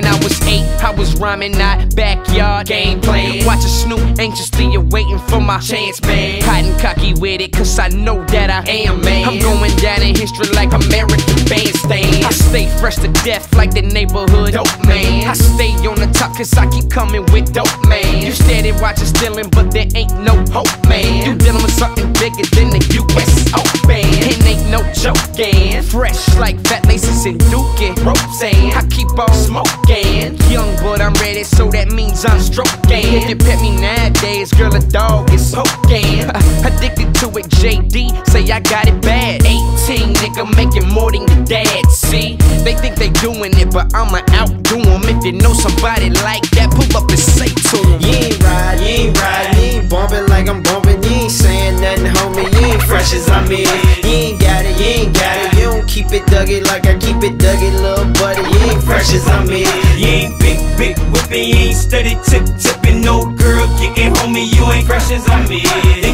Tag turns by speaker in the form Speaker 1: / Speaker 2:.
Speaker 1: was eight, I was rhyming, not backyard gameplay. Watch a snoop anxiously waiting for my chance, man. Hiding cocky with it, cause I know that I am, man. I'm going down in history like American bandstand. I stay fresh to death like the neighborhood dope man. I stay on the top cause I keep coming with dope man. You steady watching stealing, but there ain't no hope, man. You dealing with something bigger than the US Open. It ain't no joking. Fresh like fat laces and. Ropes and I keep on smoking. Young, but I'm ready, so that means I'm stroking. If you pet me nowadays, girl, a dog is poking. Uh, addicted to it, JD, say I got it bad. 18, nigga, making more than your dad. See, they think they doing it, but I'ma outdo them. If you know somebody like that, pull up and say to them.
Speaker 2: You ain't ride, you ain't ride, you ain't bumping like I'm bumping. You ain't saying nothing, homie. You ain't fresh as I'm. You ain't don't it like I keep it duggy, little buddy. You ain't fresh as I'm.
Speaker 3: You ain't big, big whipping, you ain't steady tip tipping. No girl getting homie, you ain't fresh as I'm.